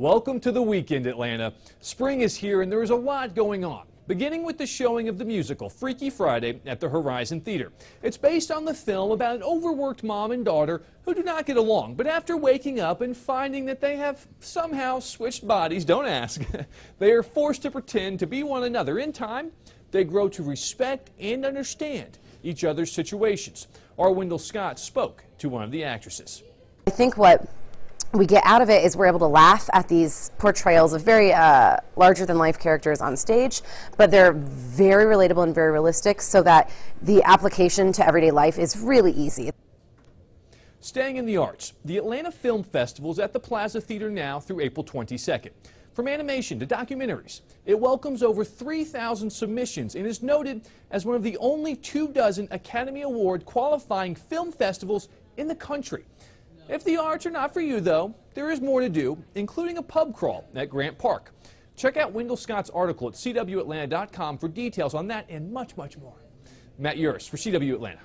Welcome to the weekend, Atlanta. Spring is here and there is a lot going on. Beginning with the showing of the musical Freaky Friday at the Horizon Theater. It's based on the film about an overworked mom and daughter who do not get along, but after waking up and finding that they have somehow switched bodies, don't ask, they are forced to pretend to be one another. In time, they grow to respect and understand each other's situations. R. Wendell Scott spoke to one of the actresses. I think what we get out of it is we're able to laugh at these portrayals of very uh, larger than life characters on stage, but they're very relatable and very realistic so that the application to everyday life is really easy. Staying in the arts, the Atlanta Film Festival is at the Plaza Theater now through April 22nd. From animation to documentaries, it welcomes over 3,000 submissions and is noted as one of the only two dozen Academy Award qualifying film festivals in the country. If the arts are not for you, though, there is more to do, including a pub crawl at Grant Park. Check out Wendell Scott's article at CWAtlanta.com for details on that and much, much more. Matt Yurus for CW Atlanta.